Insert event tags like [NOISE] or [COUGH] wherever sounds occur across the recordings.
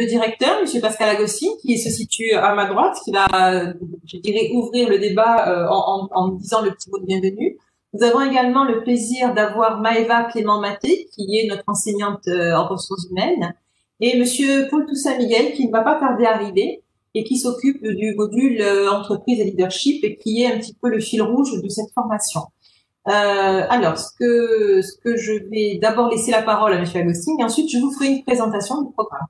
le directeur, M. Pascal Agossi, qui se situe à ma droite, qui va, je dirais, ouvrir le débat euh, en, disant le petit mot de bienvenue. Nous avons également le plaisir d'avoir Maëva Clément-Maté, qui est notre enseignante euh, en ressources humaines, et Monsieur Paul Toussaint Miguel, qui ne va pas tarder à arriver et qui s'occupe du module euh, entreprise et leadership et qui est un petit peu le fil rouge de cette formation. Alors, ce que, je vais d'abord laisser la parole à M. Agostin et ensuite je vous ferai une présentation du programme.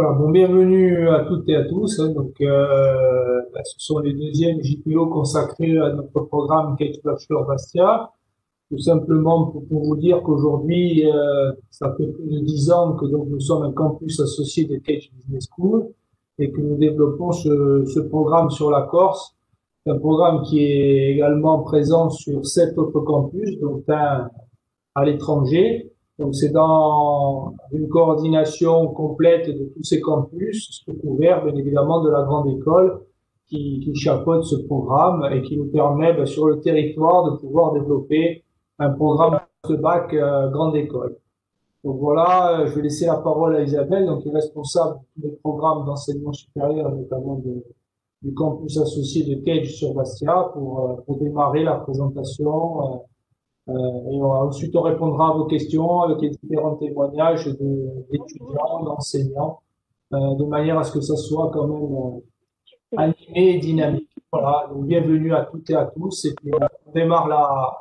Voilà, bon, bienvenue à toutes et à tous. Hein. donc, euh, bah, ce sont les deuxièmes JPO consacrés à notre programme Kate Bachelor Bastia. Tout simplement pour, vous dire qu'aujourd'hui, euh, ça fait plus de dix ans que donc nous sommes un campus associé de Cage Business School et que nous développons ce, ce programme sur la Corse. C'est un programme qui est également présent sur sept autres campus, dont un à l'étranger. Donc c'est dans une coordination complète de tous ces campus, sous couvert bien évidemment de la grande école qui, qui chapeaute ce programme et qui nous permet ben, sur le territoire de pouvoir développer un programme de bac euh, grande école. Donc voilà, je vais laisser la parole à Isabelle, donc qui est responsable de tous les programmes d'enseignement supérieur, notamment du campus associé de Cage sur Bastia, pour, euh, pour démarrer la présentation. Euh, et ensuite, on répondra à vos questions avec les différents témoignages d'étudiants, d'enseignants, de manière à ce que ça soit quand même animé et dynamique. Voilà, donc bienvenue à toutes et à tous, et puis on démarre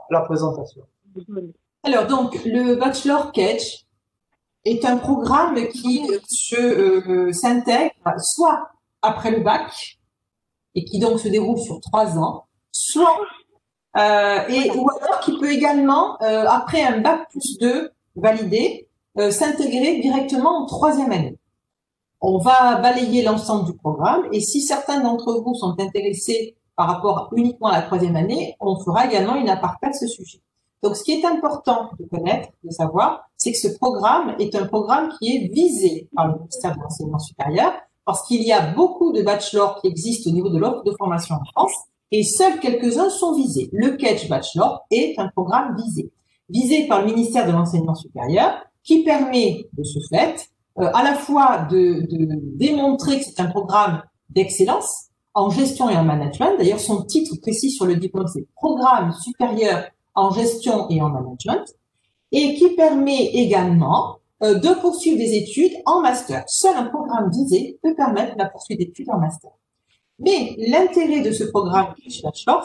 la, présentation. Alors, donc, le Bachelor Cage, est un programme qui se euh, s'intègre soit après le bac et qui donc se déroule sur trois ans, soit euh, et ou alors qui peut également euh, après un bac plus 2 validé s'intégrer directement en troisième année. On va balayer l'ensemble du programme et si certains d'entre vous sont intéressés par rapport uniquement à la troisième année, on fera également une aparté à ce sujet. Donc, ce qui est important de connaître, de savoir, c'est que ce programme est un programme qui est visé par le ministère de l'enseignement supérieur, parce qu'il y a beaucoup de bachelors qui existent au niveau de l'offre de formation en France, et seuls quelques-uns sont visés. Le Catch Bachelor est un programme visé, visé par le ministère de l'enseignement supérieur, qui permet de ce fait euh, à la fois de, démontrer que c'est un programme d'excellence en gestion et en management. D'ailleurs, son titre précis sur le diplôme, c'est Programme supérieur en gestion et en management, et qui permet également euh, de poursuivre des études en master. Seul un programme visé peut permettre la poursuite d'études en master. Mais l'intérêt de ce programme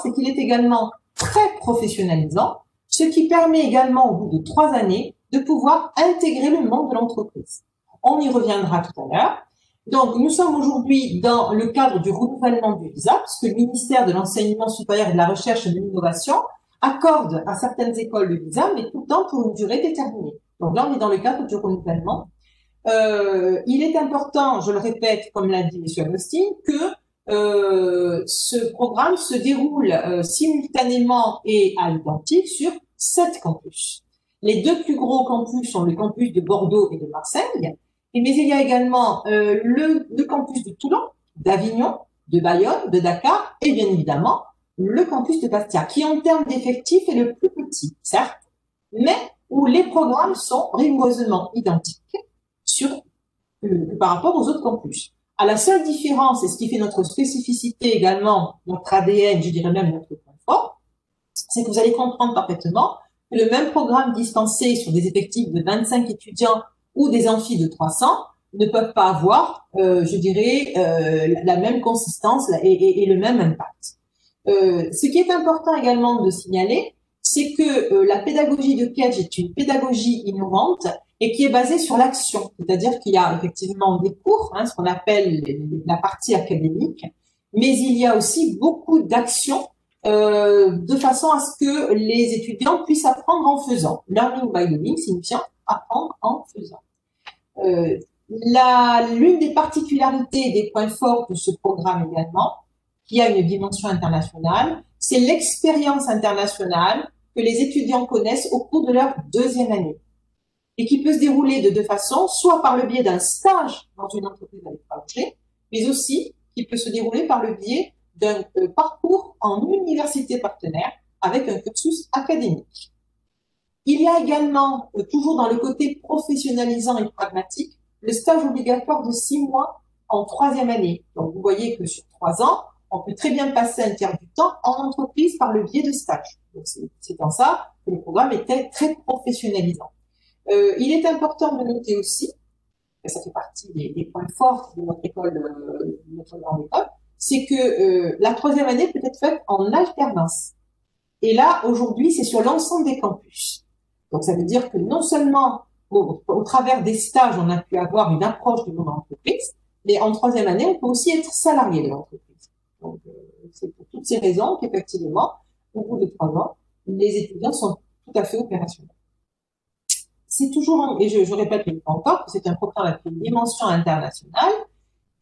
c'est qu'il est également très professionnalisant, ce qui permet également au bout de trois années de pouvoir intégrer le monde de l'entreprise. On y reviendra tout à l'heure. Donc, nous sommes aujourd'hui dans le cadre du renouvellement du visa, puisque le ministère de l'Enseignement supérieur et de la Recherche et de l'Innovation accorde à certaines écoles le visa, mais tout le pour une durée déterminée. Donc là, on est dans le cadre du renouvellement. Euh, il est important, je le répète, comme l'a dit M. Agostin, que euh, ce programme se déroule euh, simultanément et à l'identique sur sept campus. Les deux plus gros campus sont le campus de Bordeaux et de Marseille, mais il y a également euh, le, le campus de Toulon, d'Avignon, de Bayonne, de Dakar et bien évidemment le campus de Bastia, qui en termes d'effectifs est le plus petit, certes, mais où les programmes sont rigoureusement identiques sur, euh, par rapport aux autres campus. À la seule différence, et ce qui fait notre spécificité également, notre ADN, je dirais même notre point fort, c'est que vous allez comprendre parfaitement que le même programme dispensé sur des effectifs de 25 étudiants ou des amphis de 300 ne peuvent pas avoir, euh, je dirais, euh, la même consistance et, le même impact. Euh, ce qui est important également de signaler, c'est que la pédagogie de Kedge est une pédagogie innovante et qui est basée sur l'action. C'est-à-dire qu'il y a effectivement des cours, hein, ce qu'on appelle la partie académique, mais il y a aussi beaucoup d'actions euh, de façon à ce que les étudiants puissent apprendre en faisant. Learning by doing signifie apprendre en faisant. Euh, L'une des particularités des points forts de ce programme également, qui a une dimension internationale, c'est l'expérience internationale que les étudiants connaissent au cours de leur deuxième année et qui peut se dérouler de deux façons, soit par le biais d'un stage dans une entreprise à l'étranger, mais aussi qui peut se dérouler par le biais d'un euh, parcours en université partenaire avec un cursus académique. Il y a également, euh, toujours dans le côté professionnalisant et pragmatique, le stage obligatoire de six mois en troisième année. Donc, vous voyez que sur trois ans, on peut très bien passer un tiers du temps en entreprise par le biais de stage. C'est en ça que le programme était très professionnalisant. Euh, il est important de noter aussi, ça fait partie des, points forts de notre école, euh, de notre grande école, c'est que euh, la troisième année peut être faite en alternance. Et là, aujourd'hui, c'est sur l'ensemble des campus. Donc, ça veut dire que non seulement au, au, travers des stages, on a pu avoir une approche du monde entreprise, mais en troisième année, on peut aussi être salarié de l'entreprise. Donc, euh, c'est pour toutes ces raisons qu'effectivement, au bout de trois ans, les étudiants sont tout à fait opérationnels. C'est toujours, et je, répète encore, c'est un programme avec une dimension internationale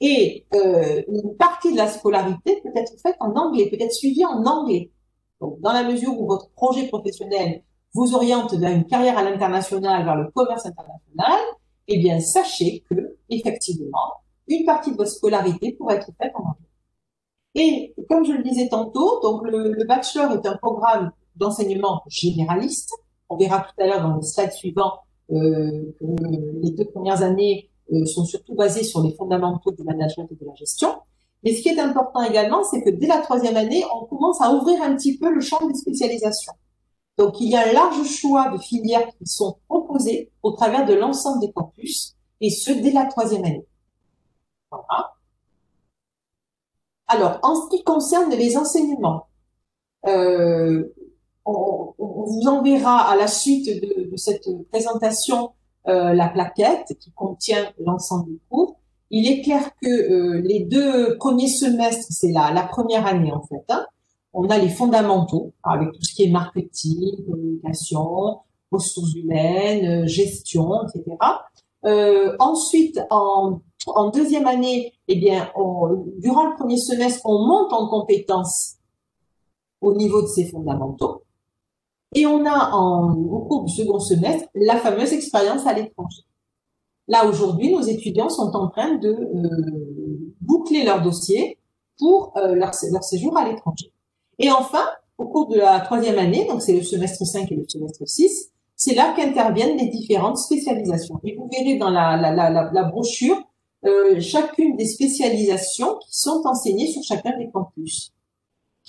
et euh, une partie de la scolarité peut être faite en anglais, peut être suivie en anglais. Donc, dans la mesure où votre projet professionnel vous oriente vers une carrière à l'international, vers le commerce international, eh bien, sachez que, effectivement, une partie de votre scolarité pourrait être faite en anglais. Et comme je le disais tantôt, donc le, bachelor est un programme d'enseignement généraliste. On verra tout à l'heure dans le slide suivant euh, que les deux premières années euh, sont surtout basées sur les fondamentaux du management et de la gestion. Mais ce qui est important également, c'est que dès la troisième année, on commence à ouvrir un petit peu le champ des spécialisations. Donc, il y a un large choix de filières qui sont proposées au travers de l'ensemble des campus, et ce, dès la troisième année. Voilà. Alors, en ce qui concerne les enseignements, euh, on, vous enverra à la suite de, cette présentation euh, la plaquette qui contient l'ensemble du cours. Il est clair que euh, les deux premiers semestres, c'est la, la première année en fait. Hein. on a les fondamentaux avec tout ce qui est marketing, communication, ressources humaines, gestion, etc. ensuite, en en deuxième année, eh bien, durant le premier semestre, on monte en compétences au niveau de ces fondamentaux. Et on a en, au cours du second semestre la fameuse expérience à l'étranger. Là, aujourd'hui, nos étudiants sont en train de euh, boucler leur dossier pour euh, leur, leur, séjour à l'étranger. Et enfin, au cours de la troisième année, donc c'est le semestre 5 et le semestre 6, c'est là qu'interviennent les différentes spécialisations. Et vous verrez dans la, la, la, la brochure euh, chacune des spécialisations qui sont enseignées sur chacun des campus,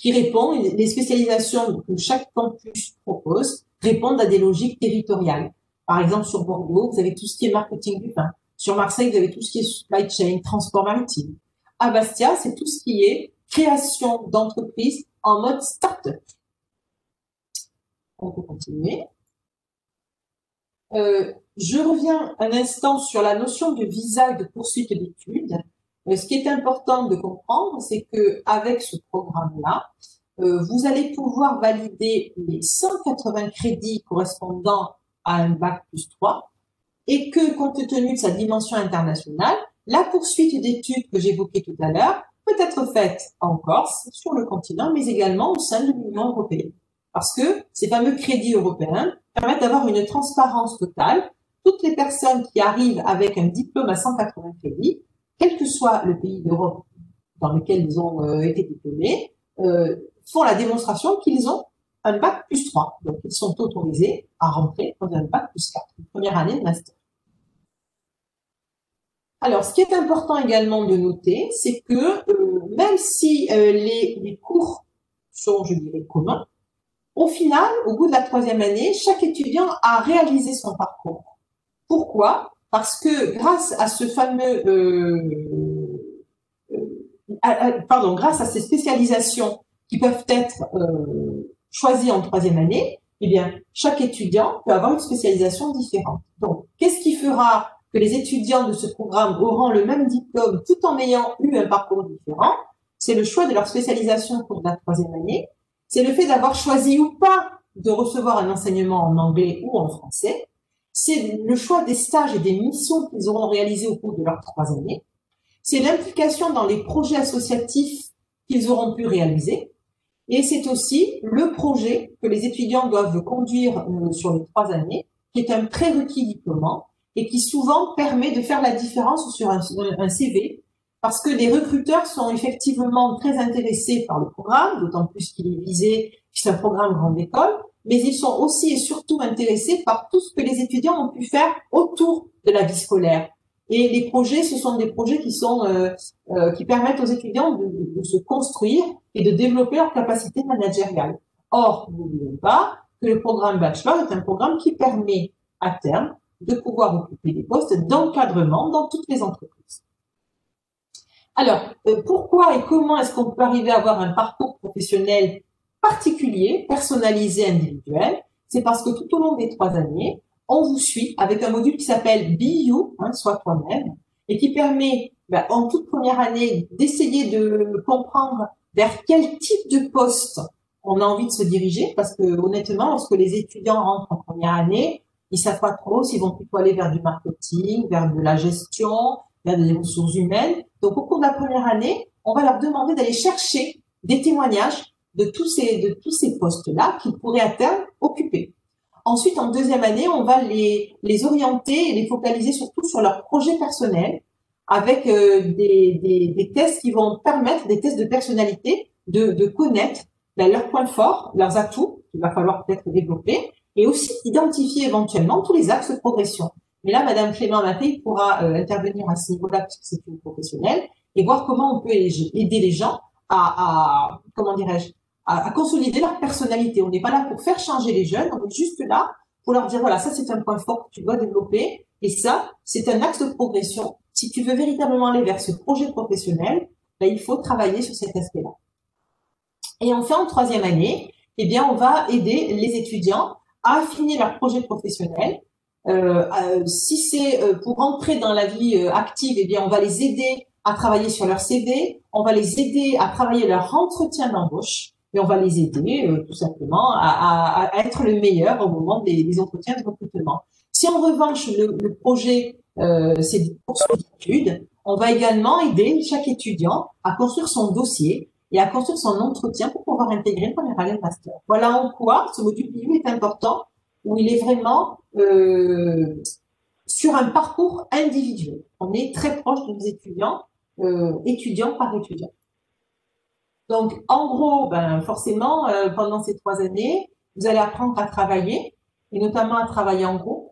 qui répondent, les spécialisations que chaque campus propose répondent à des logiques territoriales. Par exemple, sur Bordeaux, vous avez tout ce qui est marketing du pain. Sur Marseille, vous avez tout ce qui est supply chain, transport maritime. À Bastia, c'est tout ce qui est création d'entreprises en mode start-up. On peut continuer. Euh, je reviens un instant sur la notion de visa de poursuite d'études. Ce qui est important de comprendre, c'est que avec ce programme-là, euh, vous allez pouvoir valider les 180 crédits correspondant à un bac plus 3 et que, compte tenu de sa dimension internationale, la poursuite d'études que j'évoquais tout à l'heure peut être faite en Corse, sur le continent, mais également au sein de l'Union européenne. Parce que ces fameux crédits européens permettent d'avoir une transparence totale. Toutes les personnes qui arrivent avec un diplôme à 180 crédits, quel que soit le pays d'Europe dans lequel ils ont euh, été diplômés, euh, font la démonstration qu'ils ont un bac plus 3. Donc, ils sont autorisés à rentrer dans un bac plus 4, une première année de master. Alors, ce qui est important également de noter, c'est que euh, même si les, les cours sont, je dirais, communs, au final, au bout de la troisième année, chaque étudiant a réalisé son parcours. Pourquoi? Parce que grâce à ce fameux, euh, euh, pardon, grâce à ces spécialisations qui peuvent être euh, choisies en troisième année, eh bien, chaque étudiant peut avoir une spécialisation différente. Donc, qu'est-ce qui fera que les étudiants de ce programme auront le même diplôme tout en ayant eu un parcours différent? C'est le choix de leur spécialisation pour la troisième année c'est le fait d'avoir choisi ou pas de recevoir un enseignement en anglais ou en français. C'est le choix des stages et des missions qu'ils auront réalisés au cours de leurs trois années. C'est l'implication dans les projets associatifs qu'ils auront pu réaliser. Et c'est aussi le projet que les étudiants doivent conduire euh, sur les trois années, qui est un prérequis diplômant et qui souvent permet de faire la différence sur un, un CV parce que les recruteurs sont effectivement très intéressés par le programme, d'autant plus qu'il est visé, c'est un programme grande école, mais ils sont aussi et surtout intéressés par tout ce que les étudiants ont pu faire autour de la vie scolaire. Et les projets, ce sont des projets qui sont euh, euh, qui permettent aux étudiants de, de, se construire et de développer leur capacité managériale. Or, n'oublions pas que le programme bachelor est un programme qui permet à terme de pouvoir occuper des postes d'encadrement dans toutes les entreprises. Alors, euh, pourquoi et comment est-ce qu'on peut arriver à avoir un parcours professionnel particulier, personnalisé, individuel C'est parce que tout au long des trois années, on vous suit avec un module qui s'appelle Be hein, soit toi-même, et qui permet, ben, en toute première année, d'essayer de comprendre vers quel type de poste on a envie de se diriger, parce que honnêtement, lorsque les étudiants rentrent en première année, ils savent pas trop s'ils vont plutôt aller vers du marketing, vers de la gestion, vers des ressources humaines. Donc, au cours de la première année, on va leur demander d'aller chercher des témoignages de tous ces, de tous ces postes-là qu'ils pourraient à terme occuper. Ensuite, en deuxième année, on va les, les orienter et les focaliser surtout sur leur projet personnel avec euh, des, des, des, tests qui vont permettre, des tests de personnalité, de, de connaître ben, leurs points forts, leurs atouts qu'il va falloir peut-être développer et aussi identifier éventuellement tous les axes de progression. Mais là, Madame Clément Maté pourra euh, intervenir à ce niveau-là puisque c'est une professionnelle et voir comment on peut aider les gens à, à comment dirais-je, à, à, consolider leur personnalité. On n'est pas là pour faire changer les jeunes, on est juste là pour leur dire voilà, ça c'est un point fort que tu dois développer et ça c'est un axe de progression. Si tu veux véritablement aller vers ce projet professionnel, ben, il faut travailler sur cet aspect-là. Et enfin, en troisième année, eh bien, on va aider les étudiants à affiner leur projet professionnel. Euh, euh, si c'est euh, pour entrer dans la vie euh, active, eh bien, on va les aider à travailler sur leur CV, on va les aider à travailler leur entretien d'embauche et on va les aider euh, tout simplement à, à, à, être le meilleur au moment des, des, entretiens de recrutement. Si en revanche le, le projet euh, c'est des poursuites d'études, on va également aider chaque étudiant à construire son dossier et à construire son entretien pour pouvoir intégrer année de master. Voilà en quoi ce module PIU est important, où il est vraiment euh, sur un parcours individuel. On est très proche de nos étudiants, euh, étudiant par étudiant. Donc, en gros, ben, forcément, euh, pendant ces trois années, vous allez apprendre à travailler, et notamment à travailler en groupe.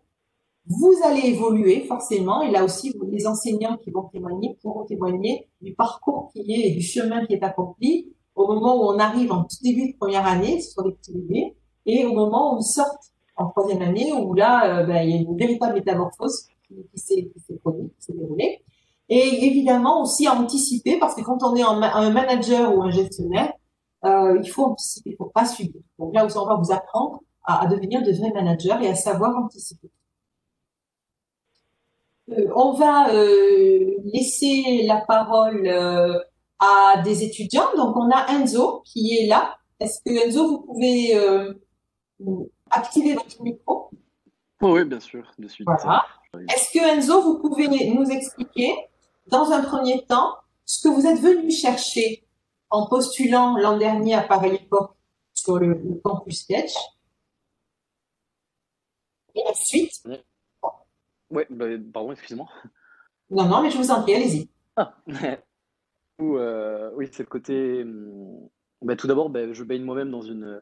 Vous allez évoluer forcément, et là aussi, les enseignants qui vont témoigner pourront témoigner du parcours qui est et du chemin qui est accompli au moment où on arrive en tout début de première année, ce sont des petits bébés, et au moment où ils sortent en troisième année, où là, euh, ben, il y a une véritable métamorphose qui, qui s'est produite, qui s'est déroulée. Et évidemment aussi anticiper, parce que quand on est un manager ou un gestionnaire, euh, il faut anticiper, il faut pas subir. Donc là, on va vous apprendre à, à, devenir de vrais managers et à savoir anticiper. Euh, on va euh, laisser la parole euh, à des étudiants. Donc on a Enzo qui est là. Est-ce que Enzo, vous pouvez euh, activer votre micro? Oh Oui, bien sûr, de suite. Voilà. Est-ce que Enzo, vous pouvez nous expliquer dans un premier temps, ce que vous êtes venu chercher en postulant l'an dernier à pareille époque sur le, le campus Sketch. Et ensuite. Ouais, bah, pardon, excusez-moi. Non, non, mais je vous en prie, allez-y. Ah. [LAUGHS] euh, oui, c'est le côté. Bah, tout d'abord, bah, je baigne moi-même dans une.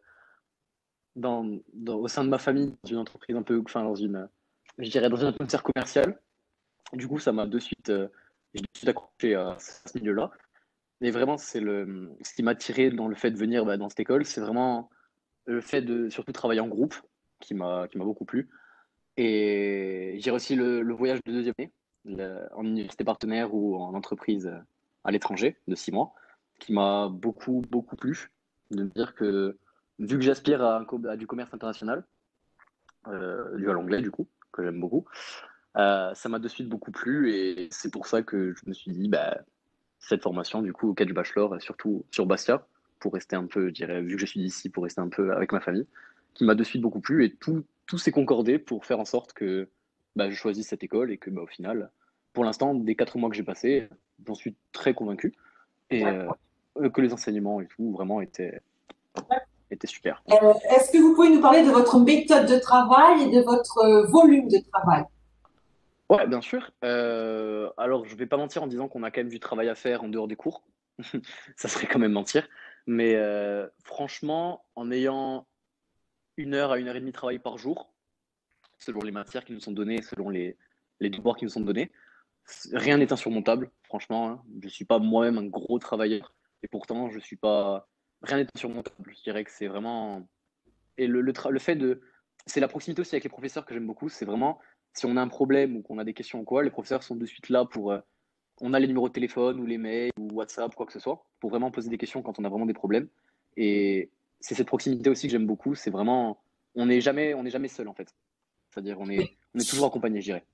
Dans, dans, au sein de ma famille, dans une entreprise un peu. Enfin, dans une. Je dirais dans une atmosphère commerciale. Du coup, ça m'a de suite. Euh, je suis accroché à ce milieu-là. Mais vraiment, c'est le, ce qui m'a attiré dans le fait de venir bah, dans cette école, c'est vraiment le fait de surtout travailler en groupe qui m'a beaucoup plu. Et j'ai aussi le, le, voyage de deuxième année en université partenaire ou en entreprise à l'étranger de six mois, qui m'a beaucoup, beaucoup plu. De me dire que vu que j'aspire à, à, du commerce international, euh, dû à l'anglais du coup, que j'aime beaucoup, euh, ça m'a de suite beaucoup plu et c'est pour ça que je me suis dit, bah, cette formation, du coup, au cas du bachelor, surtout sur Bastia, pour rester un peu, je dirais, vu que je suis ici, pour rester un peu avec ma famille, qui m'a de suite beaucoup plu et tout, tout s'est concordé pour faire en sorte que bah, je choisisse cette école et que, bah, au final, pour l'instant, des quatre mois que j'ai passés, j'en suis très convaincu et euh, que les enseignements et tout vraiment étaient, étaient super. Euh, Est-ce que vous pouvez nous parler de votre méthode de travail et de votre euh, volume de travail? Ouais, bien sûr. Euh, alors, je vais pas mentir en disant qu'on a quand même du travail à faire en dehors des cours. [LAUGHS] ça serait quand même mentir. Mais euh, franchement, en ayant une heure à une heure et demie de travail par jour, selon les matières qui nous sont données, selon les, devoirs qui nous sont donnés, rien n'est insurmontable, franchement. Hein. Je ne suis pas moi-même un gros travailleur. Et pourtant, je suis pas. Rien n'est insurmontable. Je dirais que c'est vraiment. Et le, le, le fait de. C'est la proximité aussi avec les professeurs que j'aime beaucoup. C'est vraiment. Si on a un problème ou qu'on a des questions ou quoi, les professeurs sont de suite là pour. Euh, on a les numéros de téléphone ou les mails ou WhatsApp, quoi que ce soit, pour vraiment poser des questions quand on a vraiment des problèmes. Et c'est cette proximité aussi que j'aime beaucoup. C'est vraiment. On n'est jamais, on jamais seul, en fait. C'est-à-dire, on est, on est toujours accompagné, je dirais.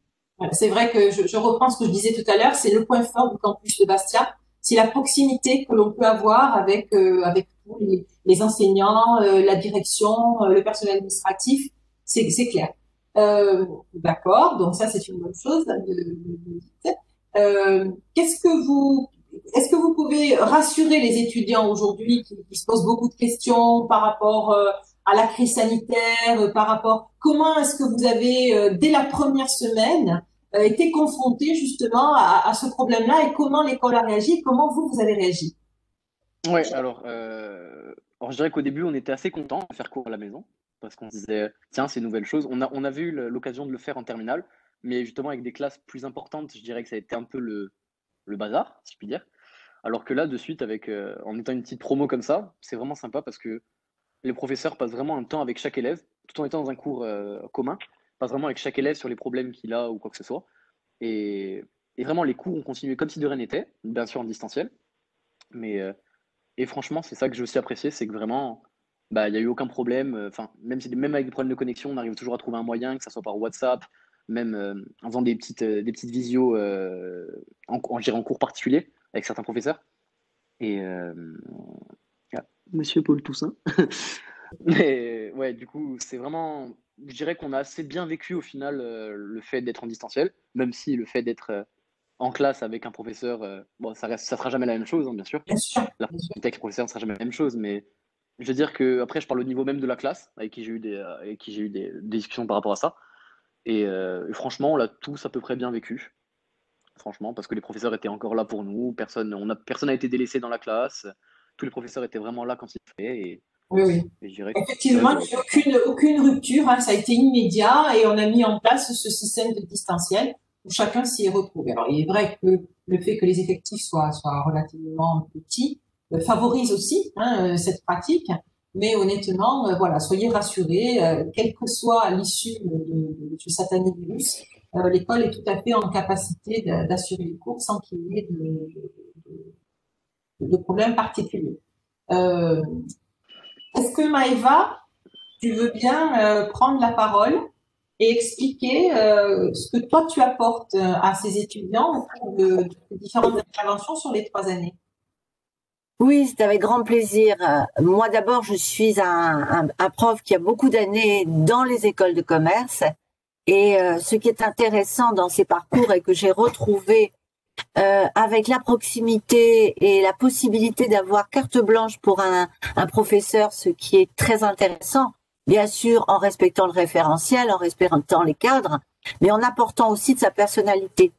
C'est vrai que je, je, reprends ce que je disais tout à l'heure, c'est le point fort du campus de Bastia, c'est la proximité que l'on peut avoir avec euh, avec les, les enseignants, euh, la direction, euh, le personnel administratif, c'est c'est clair. D'accord, donc ça c'est une bonne chose. Qu'est-ce que vous est-ce que vous pouvez rassurer les étudiants aujourd'hui qui, se posent beaucoup de questions par rapport à la crise sanitaire, euh, par rapport comment est-ce que vous avez euh, dès la première semaine euh, été confronté justement à, ce problème-là et comment l'école a réagi, comment vous vous avez réagi Oui, alors, alors je dirais qu'au début on était assez content de faire cours à la maison parce qu'on se disait tiens c'est une nouvelle chose. On a on a eu l'occasion de le faire en terminale, mais justement avec des classes plus importantes, je dirais que ça a été un peu le le bazar, si je puis dire. Alors que là, de suite, avec, en étant une petite promo comme ça, c'est vraiment sympa parce que les professeurs passent vraiment un temps avec chaque élève, tout en étant dans un cours euh, commun, passent vraiment avec chaque élève sur les problèmes qu'il a ou quoi que ce soit. Et, vraiment, les cours ont continué comme si de rien n'était, bien sûr en distanciel. Mais, euh, et franchement, c'est ça que j'ai aussi apprécié, c'est que vraiment, bah, il n'y a eu aucun problème. Euh, enfin, même, si, même avec des problèmes de connexion, on arrive toujours à trouver un moyen, que ce soit par WhatsApp, même en faisant des petites, des petites visios en, en, en cours particulier avec certains professeurs. Et, Monsieur Paul Toussaint. [LAUGHS] Mais ouais, du coup, c'est vraiment. Je dirais qu'on a assez bien vécu au final euh, le fait d'être en distanciel, même si le fait d'être euh, en classe avec un professeur, euh, bon, ça ne ça sera jamais la même chose, hein, bien sûr. Bien sûr. La avec le professeur ne sera jamais la même chose, mais je veux dire que après, je parle au niveau même de la classe, avec qui j'ai eu des, avec qui j'ai eu des, discussions par rapport à ça. Et, franchement, on l'a tous à peu près bien vécu. Franchement, parce que les professeurs étaient encore là pour nous, personne, on a, personne n'a été délaissé dans la classe tous les professeurs étaient vraiment là quand il fallait. Et, oui, oui. Effectivement, il n'y a aucune, aucune rupture, hein, ça a été immédiat et on a mis en place ce système de distanciel où chacun s'y est retrouvé. Alors, il est vrai que le fait que les effectifs soient, soient relativement petits euh, favorise aussi hein, euh, cette pratique, mais honnêtement, euh, voilà, soyez rassurés, quelle que soit l'issue de, de, de, ce virus, l'école est tout à fait en capacité d'assurer les cours sans qu'il y ait de, de problèmes particuliers. Euh, est-ce que Maëva, tu veux bien euh, prendre la parole et expliquer euh, ce que toi tu apportes à ces étudiants au de, différentes interventions sur les trois années? Oui, c'est avec grand plaisir. Moi d'abord, je suis un, un, prof qui a beaucoup d'années dans les écoles de commerce. Et ce qui est intéressant dans ces parcours et que j'ai retrouvé euh, avec la proximité et la possibilité d'avoir carte blanche pour un, un, professeur, ce qui est très intéressant, bien sûr en respectant le référentiel, en respectant les cadres, mais en apportant aussi de sa personnalité.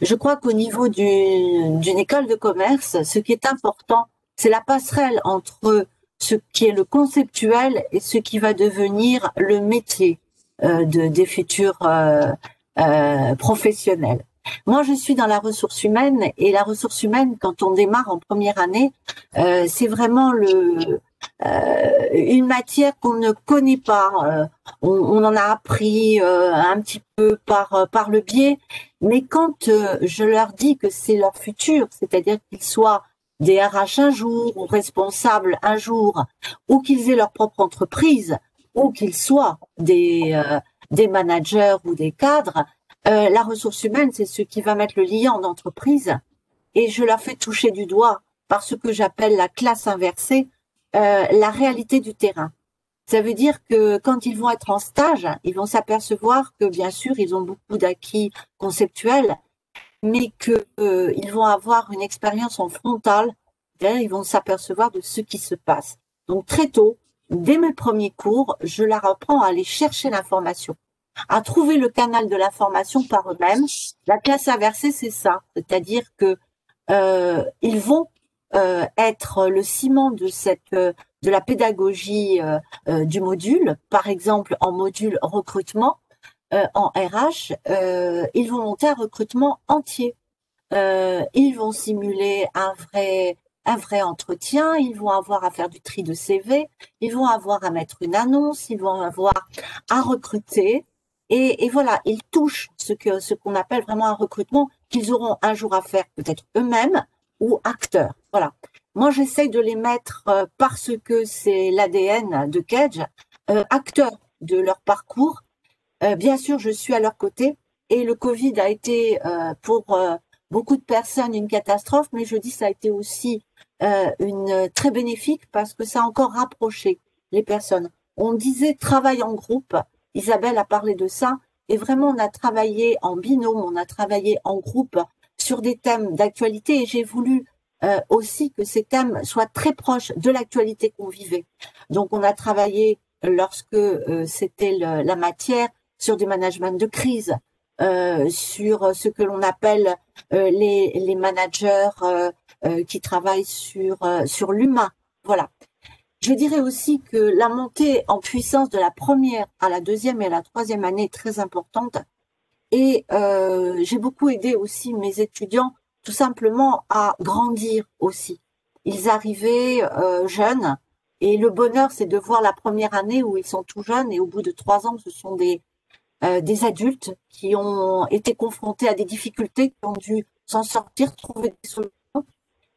Je crois qu'au niveau d'une école de commerce, ce qui est important, c'est la passerelle entre ce qui est le conceptuel et ce qui va devenir le métier euh, de, des futurs euh, euh professionnels. Moi, je suis dans la ressource humaine et la ressource humaine, quand on démarre en première année, c'est vraiment le une matière qu'on ne connaît pas. On, on, en a appris un petit peu par par le biais, mais quand je leur dis que c'est leur futur, c'est-à-dire qu'ils soient des RH un jour ou responsables un jour, ou qu'ils aient leur propre entreprise, ou qu'ils soient des des managers ou des cadres, euh, la ressource humaine, c'est ce qui va mettre le lien d'entreprise. Et je la fais toucher du doigt par ce que j'appelle la classe inversée, euh, la réalité du terrain. Ça veut dire que quand ils vont être en stage, ils vont s'apercevoir que bien sûr, ils ont beaucoup d'acquis conceptuels, mais qu'ils euh, vont avoir une expérience en frontale. Ils vont s'apercevoir de ce qui se passe. Donc très tôt, dès mes premiers cours, je leur apprends à aller chercher l'information à trouver le canal de l'information par eux-mêmes. La classe inversée, c'est ça, c'est-à-dire que euh, ils vont euh, être le ciment de cette euh, de la pédagogie du module, par exemple en module recrutement en RH, ils vont monter un recrutement entier euh, ils vont simuler un vrai un vrai entretien, ils vont avoir à faire du tri de CV, ils vont avoir à mettre une annonce, ils vont avoir à recruter. Et, et voilà, ils touchent ce que ce qu'on appelle vraiment un recrutement qu'ils auront un jour à faire peut-être eux-mêmes ou acteurs. Voilà. Moi, j'essaye de les mettre euh, parce que c'est l'ADN de Cage, euh, acteurs de leur parcours. Euh, bien sûr, je suis à leur côté et le Covid a été pour beaucoup de personnes une catastrophe, mais je dis ça a été aussi euh, une très bénéfique parce que ça a encore rapproché les personnes. On disait travail en groupe. Isabelle a parlé de ça. Et vraiment, on a travaillé en binôme, on a travaillé en groupe sur des thèmes d'actualité et j'ai voulu euh, aussi que ces thèmes soient très proches de l'actualité qu'on vivait. Donc, on a travaillé lorsque euh, c'était la matière sur du management de crise, euh, sur ce que l'on appelle euh, les, les, managers euh, qui travaillent sur, sur l'humain. Voilà. Je dirais aussi que la montée en puissance de la première à la deuxième et à la troisième année est très importante. Et euh, j'ai beaucoup aidé aussi mes étudiants tout simplement à grandir aussi. Ils arrivaient euh, jeunes et le bonheur, c'est de voir la première année où ils sont tout jeunes et au bout de trois ans, ce sont des, euh, des adultes qui ont été confrontés à des difficultés, qui ont dû s'en sortir, trouver des solutions.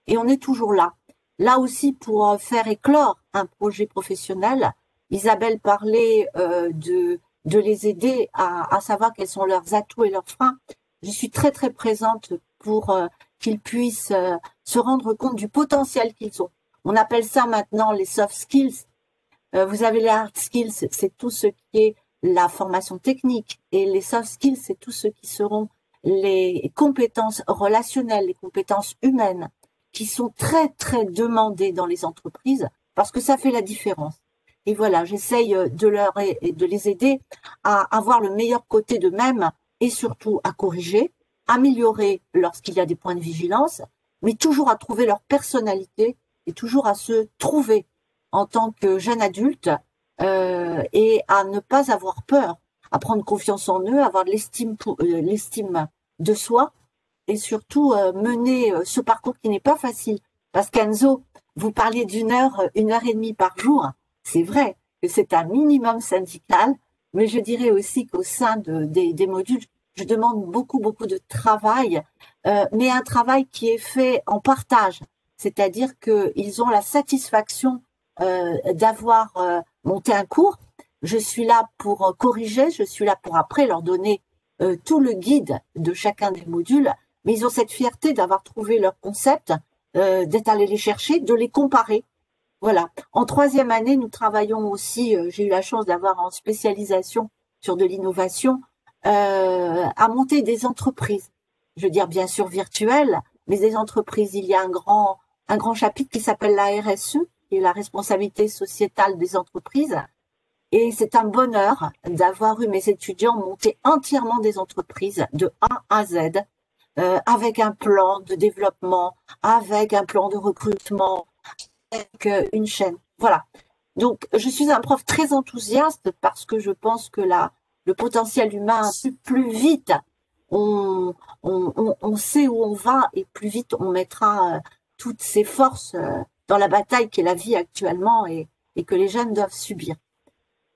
Et on est toujours là. Là aussi, pour euh, faire éclore un projet professionnel, Isabelle parlait euh, de, de les aider à, à, savoir quels sont leurs atouts et leurs freins. Je suis très, très présente pour qu'ils puissent se rendre compte du potentiel qu'ils ont. On appelle ça maintenant les soft skills. vous avez les hard skills, c'est tout ce qui est la formation technique et les soft skills, c'est tout ce qui seront les compétences relationnelles, les compétences humaines, qui sont très, très demandées dans les entreprises parce que ça fait la différence. Et voilà, j'essaye de leur de les aider à avoir le meilleur côté d'eux-mêmes et surtout à corriger, améliorer lorsqu'il y a des points de vigilance, mais toujours à trouver leur personnalité et toujours à se trouver en tant que jeune adulte euh, et à ne pas avoir peur, à prendre confiance en eux, avoir de l'estime euh, l'estime de soi et surtout euh, mener ce parcours qui n'est pas facile. Parce qu'Enzo, vous parliez d'une heure, une heure et demie par jour. C'est vrai que c'est un minimum syndical, mais je dirais aussi qu'au sein de, des, des, modules, je demande beaucoup, beaucoup de travail, mais un travail qui est fait en partage. C'est-à-dire qu'ils ont la satisfaction d'avoir euh, monté un cours. Je suis là pour euh, corriger, je suis là pour après leur donner tout le guide de chacun des modules, mais ils ont cette fierté d'avoir trouvé leur concept, d'être allé les chercher, de les comparer. Voilà. En troisième année, nous travaillons aussi, j'ai eu la chance d'avoir en spécialisation sur de l'innovation, euh, à monter des entreprises. Je veux dire, bien sûr, virtuelles, mais des entreprises. Il y a un grand, un grand chapitre qui s'appelle la RSE, et la responsabilité sociétale des entreprises. Et c'est un bonheur d'avoir eu mes étudiants monter entièrement des entreprises de A à Z, euh, avec un plan de développement, avec un plan de recrutement, avec euh, une chaîne. Voilà. Donc, je suis un prof très enthousiaste parce que je pense que la, le potentiel humain, plus, plus vite on, on, on, on, sait où on va et plus vite on mettra euh, toutes ses forces euh, dans la bataille qu'est la vie actuellement et, et, que les jeunes doivent subir.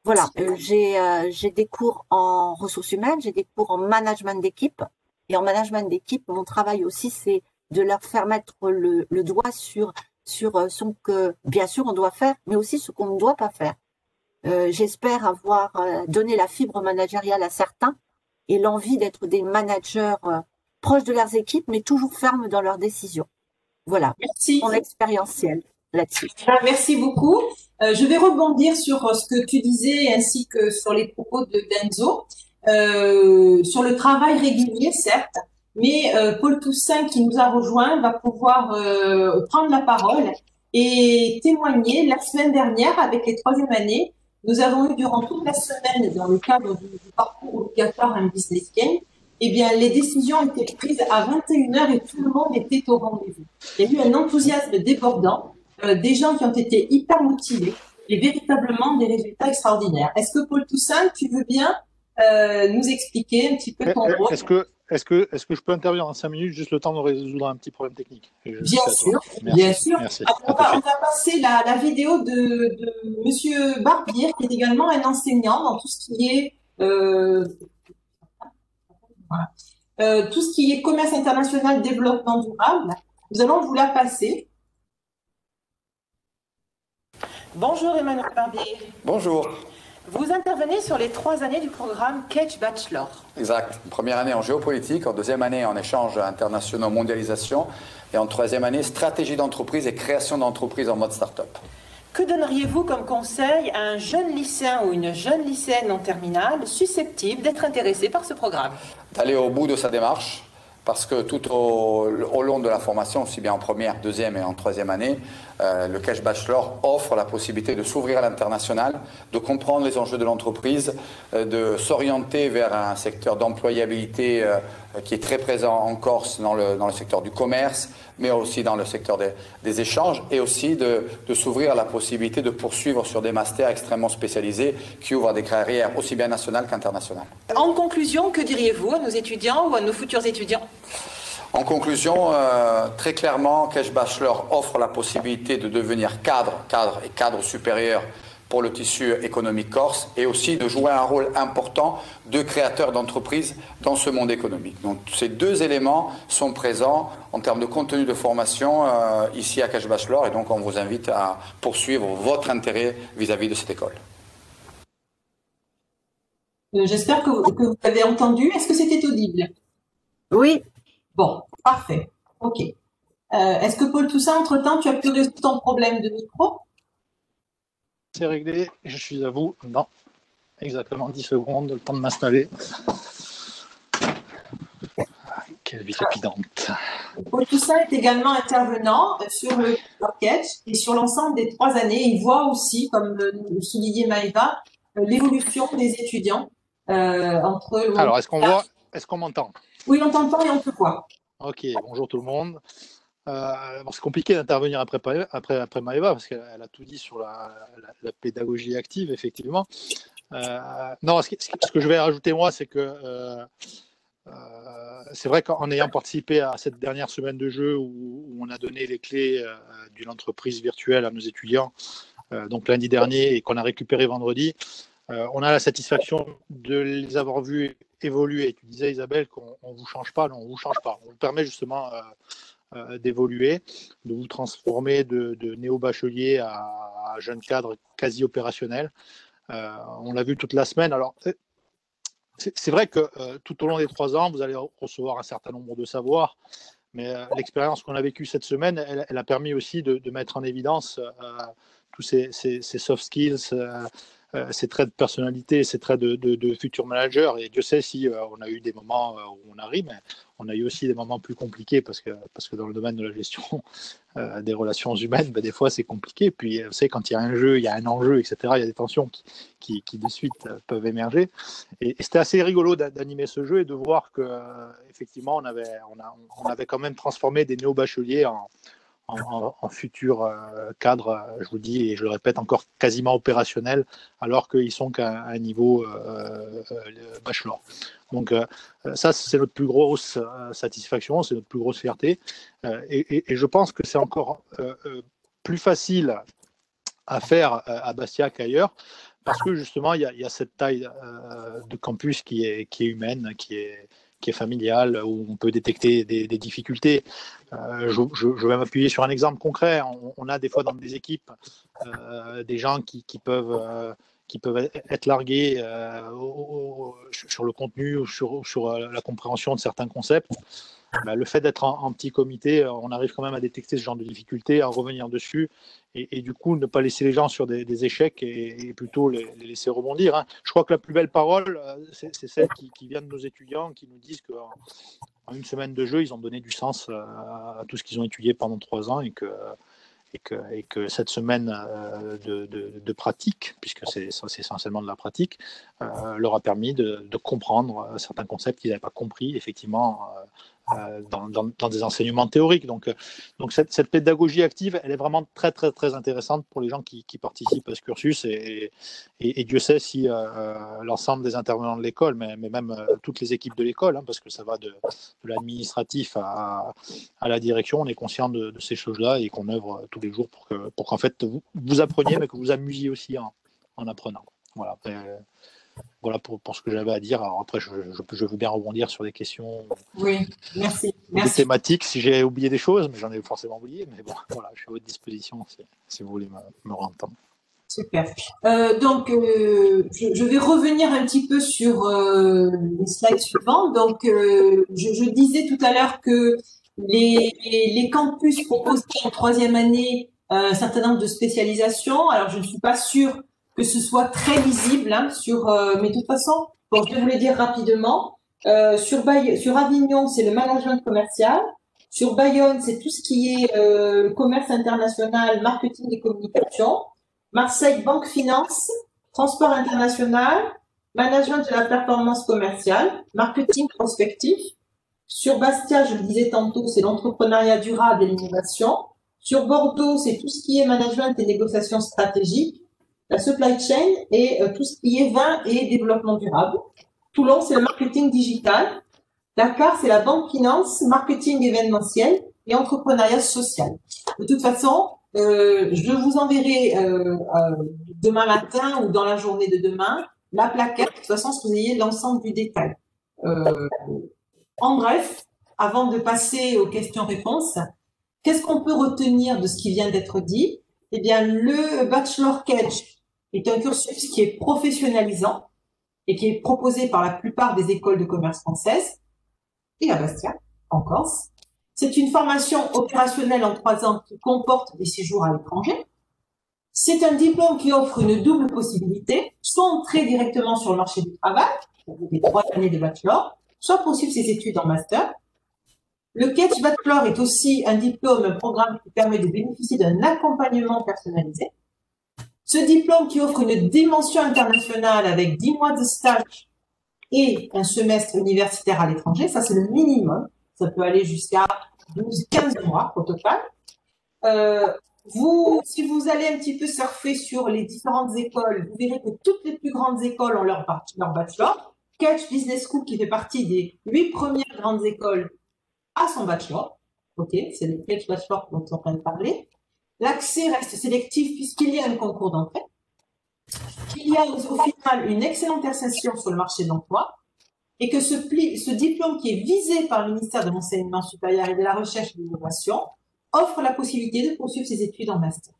Voilà, euh, j'ai euh, j'ai des cours en ressources humaines, j'ai des cours en management d'équipe. Et en management d'équipe, mon travail aussi, c'est de leur faire mettre le, le doigt sur sur euh, ce que, bien sûr, on doit faire, mais aussi ce qu'on ne doit pas faire. Euh, J'espère avoir donné la fibre managériale à certains et l'envie d'être des managers euh, proches de leurs équipes, mais toujours fermes dans leurs décisions. Voilà, merci. mon expérientiel là-dessus. Merci beaucoup. Euh, je vais rebondir sur euh, ce que tu disais ainsi que sur les propos de Denzo. Euh, sur le travail régulier, certes, mais euh, Paul Toussaint qui nous a rejoint va pouvoir euh, prendre la parole et témoigner. La semaine dernière, avec les troisième années, nous avons eu durant toute la semaine, dans le cadre du, du parcours obligatoire un business game, eh bien, les décisions étaient prises à 21h et tout le monde était au rendez-vous. Il y a eu un enthousiasme débordant, euh, des gens qui ont été hyper motivés et véritablement des résultats extraordinaires. Est-ce que Paul Toussaint, tu veux bien euh, nous expliquer un petit peu ton rôle? Est-ce que, est-ce que, est que je peux intervenir en cinq minutes, juste le temps de résoudre un petit problème technique? Bien sûr, bien sûr. on, va, passer la, vidéo de, de Monsieur Barbier, qui est également un enseignant dans tout ce qui est euh, euh, tout ce qui est commerce international, développement durable. Nous allons vous la passer. Bonjour Emmanuel Barbier. Bonjour. Vous intervenez sur les trois années du programme Catch Bachelor. Exact. Première année en géopolitique, en deuxième année en échanges internationaux, mondialisation, et en troisième année stratégie d'entreprise et création d'entreprise en mode start-up. Que donneriez-vous comme conseil à un jeune lycéen ou une jeune lycéenne en terminale susceptible d'être intéressé par ce programme? D'aller au bout de sa démarche, parce que tout au, long de la formation, aussi bien en première, deuxième et en troisième année, euh, le Cash Bachelor offre la possibilité de s'ouvrir à l'international, de comprendre les enjeux de l'entreprise, euh, de s'orienter vers un secteur d'employabilité euh, qui est très présent en Corse dans le, dans le, secteur du commerce, mais aussi dans le secteur des, des échanges, et aussi de, de s'ouvrir à la possibilité de poursuivre sur des masters extrêmement spécialisés qui ouvrent des carrières aussi bien nationales qu'internationales. En conclusion, que diriez-vous à nos étudiants ou à nos futurs étudiants? En conclusion, euh, très clairement, Cash Bachelor offre la possibilité de devenir cadre, cadre et cadre supérieur pour le tissu économique corse et aussi de jouer un rôle important de créateur d'entreprise dans ce monde économique. Donc ces deux éléments sont présents en termes de contenu de formation euh, ici à Cash Bachelor et donc on vous invite à poursuivre votre intérêt vis-à-vis de cette école. Euh, j'espère que, vous avez entendu. Est-ce que c'était audible? Oui. Bon, parfait. OK. Euh, est-ce que Paul Toussaint, entre-temps, tu as pu résoudre ton problème de micro? C'est réglé. Je suis à vous dans exactement 10 secondes, le temps de m'installer. Quelle vie trépidante. Paul Toussaint est également intervenant sur le Sketch et sur l'ensemble des trois années. Il voit aussi, comme le soulignait Maïva, euh, l'évolution des étudiants euh, entre. Alors, est-ce qu'on voit, est-ce qu'on m'entend? Oui, on t'entend et on te voit. Ok, bonjour tout le monde. Euh, c'est compliqué d'intervenir après, après, Maëva parce qu'elle a tout dit sur la, pédagogie active, effectivement. Euh, non, ce que, je vais rajouter moi, c'est que euh, c'est vrai qu'en ayant participé à cette dernière semaine de jeu où, on a donné les clés d'une entreprise virtuelle à nos étudiants, donc lundi dernier, et qu'on a récupéré vendredi, on a la satisfaction de les avoir vus évoluer. Tu disais, Isabelle, qu'on ne vous change pas. Non, on ne vous change pas. On vous permet justement d'évoluer, de vous transformer de, néo-bachelier à, jeune cadre quasi opérationnel. Euh, on l'a vu toute la semaine. Alors, c'est vrai que tout au long des trois ans, vous allez recevoir un certain nombre de savoirs, mais l'expérience qu'on a vécue cette semaine, elle, a permis aussi de, mettre en évidence tous ces, ces, soft skills, euh, ces traits de personnalité, ces traits de, futur manager. Et Dieu sait si euh, on a eu des moments euh, où on arrive, mais on a eu aussi des moments plus compliqués parce que, parce que dans le domaine de la gestion [LAUGHS] des relations humaines, ben, des fois c'est compliqué. Puis vous savez, quand il y a un jeu, il y a un enjeu, etc., il y a des tensions qui, qui, de suite peuvent émerger. Et, c'était assez rigolo d'animer ce jeu et de voir que effectivement on avait, on, on avait quand même transformé des néo-bacheliers en, en, futur euh, cadre, euh, je vous dis et je le répète encore quasiment opérationnel, alors qu'ils sont qu'à un niveau euh, bachelor. Donc ça, c'est notre plus grosse satisfaction, c'est notre plus grosse fierté. Et, je pense que c'est encore plus facile à faire à Bastia qu'ailleurs, parce que justement, il y, a, cette taille de campus qui est, qui est humaine, qui est, qui est familiale, où on peut détecter des, difficultés. Euh, je, vais m'appuyer sur un exemple concret. On, a des fois dans des équipes euh, des gens qui, peuvent, euh, qui peuvent être largués sur le contenu ou sur, sur la compréhension de certains concepts. Bah, le fait d'être en, petit comité, on arrive quand même à détecter ce genre de difficultés, à revenir dessus, et, du coup ne pas laisser les gens sur des, échecs et, plutôt les, laisser rebondir. Hein. Je crois que la plus belle parole, euh, c'est celle qui, vient de nos étudiants, qui nous disent qu'en en une semaine de jeu, ils ont donné du sens euh, à, tout ce qu'ils ont étudié pendant trois ans et que et que, cette semaine euh, de, pratique, puisque c'est essentiellement de la pratique, euh, leur a permis de, comprendre certains concepts qu'ils n'avaient pas compris effectivement euh, dans, des enseignements théoriques. Donc, donc cette, pédagogie active, elle est vraiment très, très, très intéressante pour les gens qui, participent à ce cursus. Et, Dieu sait si l'ensemble des intervenants de l'école, mais, même toutes les équipes de l'école, hein, parce que ça va de, l'administratif à, la direction, on est conscient de, ces choses-là et qu'on œuvre tous les jours pour qu'en fait vous, appreniez, mais que vous amusiez aussi en, en apprenant. Voilà. Voilà pour, pour ce que j'avais à dire. Alors après, je, je, veux bien rebondir sur des questions. Oui, merci. Des thématiques, si j'ai oublié des choses, mais j'en ai forcément oublié. Mais bon, [LAUGHS] voilà, je suis à votre disposition si, si vous voulez me, me rentendre. Super. Euh, donc, euh, je, je, vais revenir un petit peu sur euh, les slides suivants. Donc, euh, je, je, disais tout à l'heure que les, les, campus proposent en troisième année un certain nombre de spécialisations. Alors, je ne suis pas sûre que ce soit très visible hein, sur. Euh, mais de toute façon, bon, je vais vous le dire rapidement. Euh, sur, sur Avignon, c'est le management commercial. Sur Bayonne, c'est tout ce qui est euh, commerce international, marketing et communication. Marseille, banque finance, transport international, management de la performance commerciale, marketing prospectif. Sur Bastia, je le disais tantôt, c'est l'entrepreneuriat durable et l'innovation. Sur Bordeaux, c'est tout ce qui est management et négociation stratégique la supply chain et euh, tout ce qui est vin et développement durable. Toulon, c'est le marketing digital. Dakar, c'est la banque finance, marketing événementiel et entrepreneuriat social. De toute façon, euh, je vous enverrai euh, euh, demain matin ou dans la journée de demain la plaquette, de toute façon, vous ayez l'ensemble du détail. Euh, en bref, avant de passer aux questions-réponses, qu'est-ce qu'on peut retenir de ce qui vient d'être dit? Eh bien, le Bachelor Catch est un cursus qui est professionnalisant et qui est proposé par la plupart des écoles de commerce françaises et à Bastia, en Corse. C'est une formation opérationnelle en trois ans qui comporte des séjours à l'étranger. C'est un diplôme qui offre une double possibilité, soit entrer directement sur le marché du travail, des trois années de bachelor, soit poursuivre ses études en master. Le Catch Bachelor est aussi un diplôme, un programme qui permet de bénéficier d'un accompagnement personnalisé. Ce diplôme qui offre une dimension internationale avec 10 mois de stage et un semestre universitaire à l'étranger, ça c'est le minimum. Ça peut aller jusqu'à 12, 15 mois au total. Euh, si vous allez un petit peu surfer sur les différentes écoles, vous verrez que toutes les plus grandes écoles ont leur, leur bachelor. Catch Business School, qui fait partie des huit premières grandes écoles, a son bachelor. OK, c'est le Catch Bachelor dont on est en train de parler. L'accès reste sélectif puisqu'il y a un concours d'entrée, qu'il y a au final une excellente insertion sur le marché de l'emploi et que ce, ce, diplôme qui est visé par le ministère de l'Enseignement supérieur et de la Recherche et de l'Innovation offre la possibilité de poursuivre ses études en master.